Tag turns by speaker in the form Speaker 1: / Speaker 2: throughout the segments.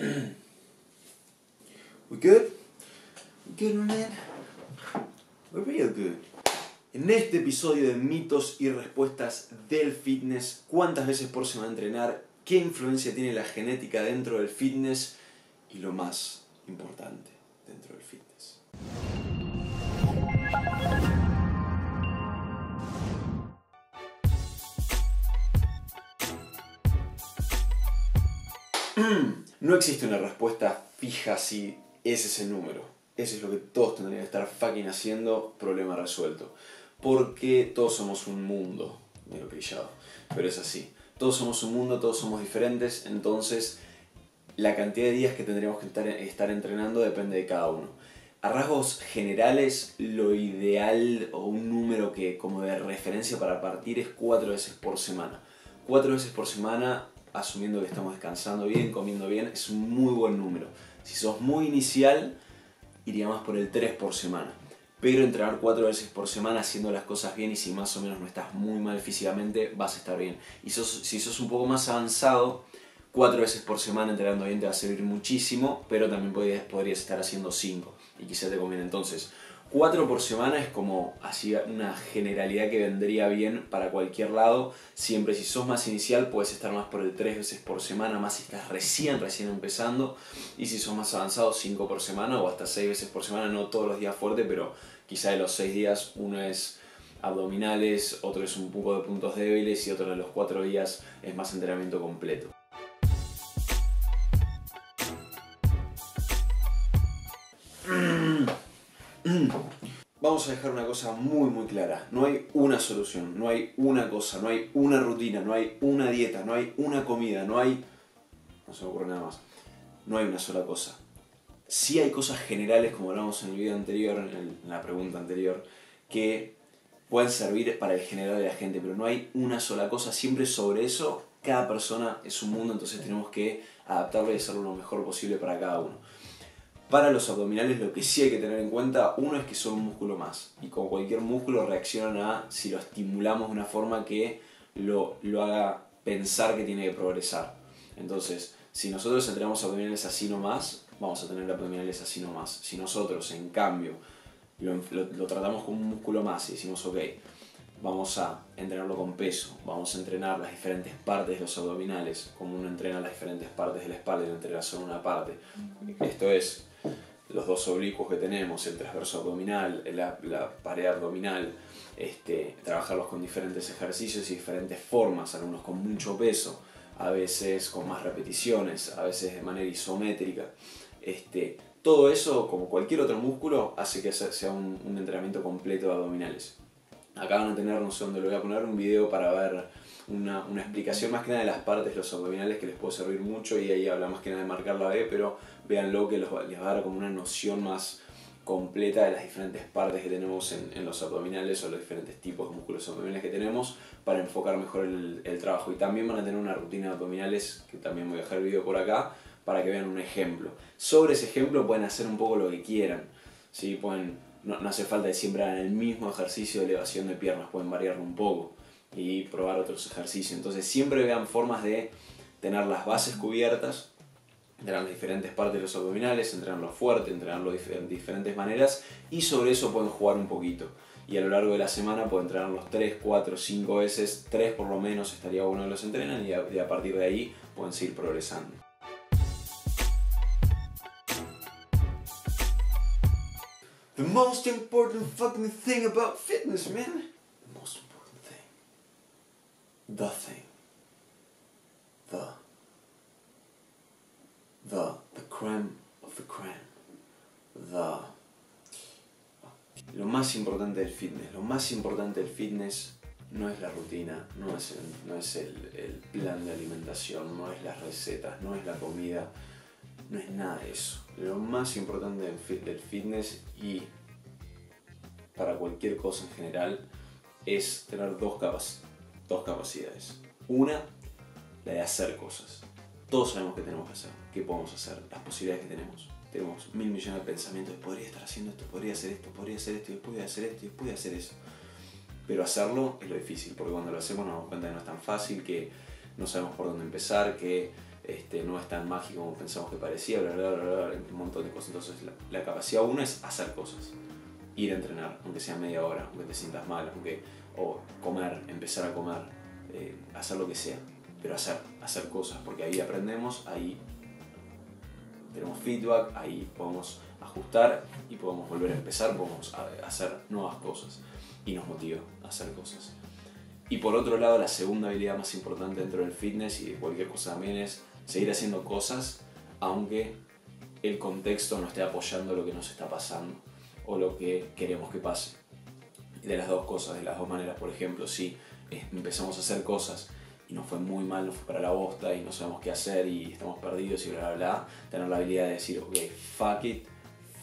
Speaker 1: We good? We good, man? We're real good. En este episodio de mitos y respuestas del fitness, ¿cuántas veces por semana entrenar? ¿Qué influencia tiene la genética dentro del fitness? Y lo más importante dentro del fitness. No existe una respuesta fija si ese es el número. Ese es lo que todos tendrían que estar fucking haciendo, problema resuelto. Porque todos somos un mundo, medio brillado, pero es así. Todos somos un mundo, todos somos diferentes, entonces la cantidad de días que tendríamos que estar, estar entrenando depende de cada uno. A rasgos generales, lo ideal o un número que como de referencia para partir es cuatro veces por semana. Cuatro veces por semana asumiendo que estamos descansando bien, comiendo bien, es un muy buen número. Si sos muy inicial, iría más por el 3 por semana. Pero entrenar 4 veces por semana haciendo las cosas bien y si más o menos no estás muy mal físicamente, vas a estar bien. Y si sos un poco más avanzado, 4 veces por semana entrenando bien te va a servir muchísimo, pero también podrías, estar haciendo 5 y quizás te conviene entonces 4 por semana es como así una generalidad que vendría bien para cualquier lado. Siempre si sos más inicial puedes estar más por el 3 veces por semana, más si estás recién, recién empezando. Y si sos más avanzado, 5 por semana o hasta 6 veces por semana, no todos los días fuerte, pero quizá de los 6 días uno es abdominales, otro es un poco de puntos débiles y otro de los 4 días es más entrenamiento completo. Vamos a dejar una cosa muy muy clara. No hay una solución, no hay una cosa, no hay una rutina, no hay una dieta, no hay una comida, no hay... No se me ocurre nada más. No hay una sola cosa. Sí hay cosas generales, como hablamos en el video anterior, en, la pregunta anterior, que pueden servir para el general de la gente, pero no hay una sola cosa. Siempre sobre eso, cada persona es un mundo, entonces tenemos que adaptarlo y hacerlo lo mejor posible para cada uno. Para los abdominales lo que sí hay que tener en cuenta, uno es que son un músculo más. Y como cualquier músculo reaccionan a si lo estimulamos de una forma que lo, lo haga pensar que tiene que progresar. Entonces, si nosotros entrenamos abdominales así nomás, vamos a tener abdominales así nomás. Si nosotros, en cambio, lo, lo, tratamos como un músculo más y decimos, ok, vamos a entrenarlo con peso, vamos a entrenar las diferentes partes de los abdominales, como uno entrena las diferentes partes de la espalda y no entrena solo una parte. Esto es los dos oblicuos que tenemos, el transverso abdominal, la, pared abdominal, este, trabajarlos con diferentes ejercicios y diferentes formas, algunos con mucho peso, a veces con más repeticiones, a veces de manera isométrica. Este, todo eso, como cualquier otro músculo, hace que sea un, un entrenamiento completo de abdominales. Acá van a tener, no sé dónde lo voy a poner, un video para ver una, una, explicación más que nada de las partes los abdominales que les puede servir mucho y ahí habla más que nada de marcar la B, pero véanlo que les va a dar como una noción más completa de las diferentes partes que tenemos en, los abdominales o los diferentes tipos de músculos abdominales que tenemos para enfocar mejor el, el, trabajo. Y también van a tener una rutina de abdominales, que también voy a dejar el video por acá, para que vean un ejemplo. Sobre ese ejemplo pueden hacer un poco lo que quieran. ¿sí? Pueden, no, hace falta que siempre hagan el mismo ejercicio de elevación de piernas, pueden variarlo un poco y probar otros ejercicios. Entonces siempre vean formas de tener las bases cubiertas, entrenar las diferentes partes de los abdominales, entrenarlo fuerte, entrenarlo de diferentes maneras y sobre eso pueden jugar un poquito. Y a lo largo de la semana pueden entrenarlos 3, 4, 5 veces, 3 por lo menos estaría bueno que los entrenan y a, y a partir de ahí pueden seguir progresando. The most important fucking thing about fitness, man. The most important thing. The thing. The. The. The creme of the creme. The. Lo más importante del fitness, lo más importante del fitness no es la rutina, no es, el, no es el, el plan de alimentación, no es las recetas, no es la comida, no es nada de eso. Lo más importante del, fit, del fitness y para cualquier cosa en general es tener dos, capac dos capacidades. Una, la de hacer cosas. Todos sabemos qué tenemos que hacer, qué podemos hacer, las posibilidades que tenemos. Tenemos mil millones de pensamientos podría estar haciendo esto, podría hacer esto, podría hacer esto, después de hacer esto, después de hacer eso. Pero hacerlo es lo difícil, porque cuando lo hacemos nos damos cuenta que no es tan fácil, que no sabemos por dónde empezar, que este, no es tan mágico como pensamos que parecía, bla, bla, bla, bla, un montón de cosas. Entonces la, la capacidad uno es hacer cosas, ir a entrenar, aunque sea media hora, aunque te sientas mal, aunque, o comer, empezar a comer, eh, hacer lo que sea, pero hacer, hacer cosas, porque ahí aprendemos, ahí tenemos feedback, ahí podemos ajustar y podemos volver a empezar, podemos hacer nuevas cosas y nos motiva a hacer cosas. Y por otro lado, la segunda habilidad más importante dentro del fitness y de cualquier cosa también es seguir haciendo cosas aunque el contexto no esté apoyando lo que nos está pasando o lo que queremos que pase. De las dos cosas, de las dos maneras, por ejemplo, si empezamos a hacer cosas y nos fue muy mal, nos fue para la bosta y no sabemos qué hacer y estamos perdidos y bla bla bla, tener la habilidad de decir, ok, fuck it,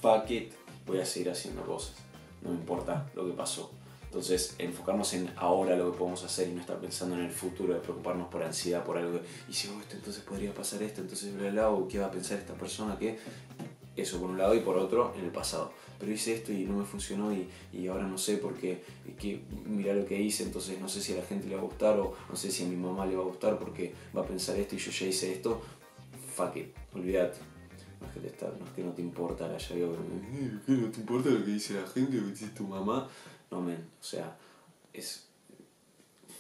Speaker 1: fuck it, voy a seguir haciendo cosas, no me importa lo que pasó. Entonces, enfocarnos en ahora lo que podemos hacer y no estar pensando en el futuro, de preocuparnos por ansiedad, por algo. Y si hago esto, entonces podría pasar esto, entonces bla bla, o qué va a pensar esta persona, que eso por un lado y por otro en el pasado. Pero hice esto y no me funcionó y, y ahora no sé porque que, mira lo que hice, entonces no sé si a la gente le va a gustar o no sé si a mi mamá le va a gustar porque va a pensar esto y yo ya hice esto. Fuck it, olvídate. No es que, te está, no, es que no te importa la llave, no te importa lo que dice la gente, lo que dice tu mamá. No, men, o sea, es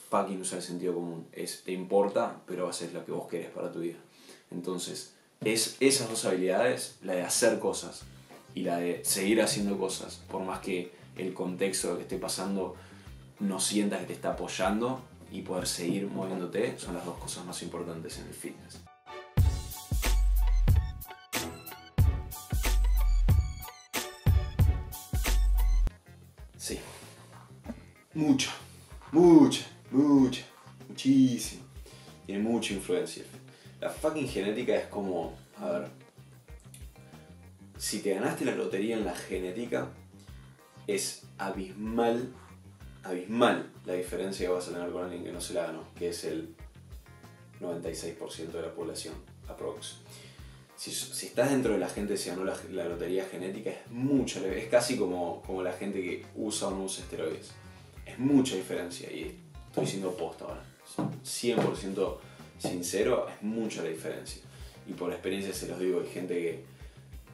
Speaker 1: fucking usar el sentido común. Es, te importa, pero haces lo que vos querés para tu vida. Entonces, es esas dos habilidades, la de hacer cosas y la de seguir haciendo cosas, por más que el contexto que esté pasando no sientas que te está apoyando y poder seguir moviéndote, son las dos cosas más importantes en el fitness. Mucha, mucha, mucha, muchísimo. Tiene mucha influencia. La fucking genética es como, a ver, si te ganaste la lotería en la genética, es abismal, abismal la diferencia que vas a tener con alguien que no se la ganó, que es el 96% de la población, aprox. Si, estás dentro de la gente que se ganó la, la, lotería genética, es mucho, es casi como, como la gente que usa o no usa esteroides. Es mucha diferencia y estoy siendo posta ahora. 100% sincero, es mucha la diferencia. Y por experiencia se los digo, hay gente que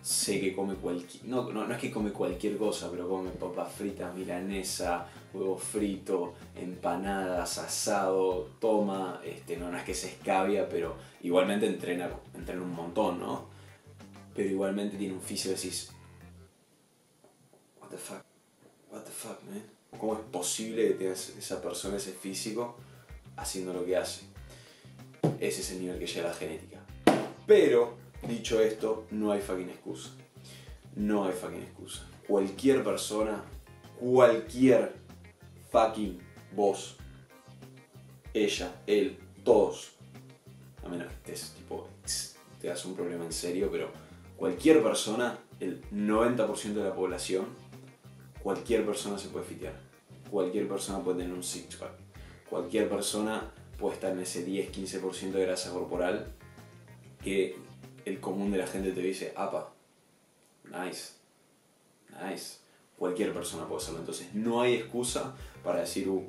Speaker 1: sé que come cualquier... No, no, es que come cualquier cosa, pero come papas fritas, milanesa, huevo frito, empanadas, asado, toma, este, no, no es que se escabia, pero igualmente entrena, entrena un montón, ¿no? Pero igualmente tiene un físico decís, what the fuck, what the fuck, man. ¿Cómo es posible que tengas esa persona, ese físico, haciendo lo que hace? Ese es el nivel que llega la genética. Pero, dicho esto, no hay fucking excusa. No hay fucking excusa. Cualquier persona, cualquier fucking vos, ella, él, todos, a menos que estés tipo, te das un problema en serio, pero cualquier persona, el 90% de la población, cualquier persona se puede fitear. Cualquier persona puede tener un six pack. Cualquier persona puede estar en ese 10-15% de grasa corporal que el común de la gente te dice, apa, nice, nice. Cualquier persona puede hacerlo. Entonces no hay excusa para decir, uh,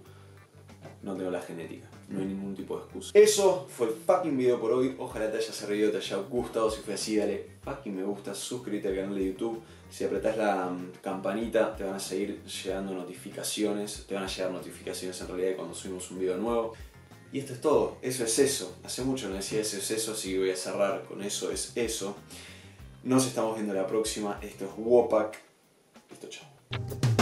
Speaker 1: no tengo la genética. No hay ningún tipo de excusa. Eso fue el fucking video por hoy. Ojalá te haya servido, te haya gustado. Si fue así, dale fucking me gusta, suscríbete al canal de YouTube. Si apretás la um, campanita, te van a seguir llegando notificaciones. Te van a llegar notificaciones en realidad cuando subimos un video nuevo. Y esto es todo, eso es eso. Hace mucho no decía eso es eso, así que voy a cerrar con eso es eso. Nos estamos viendo la próxima. Esto es Wopak. Listo, chao.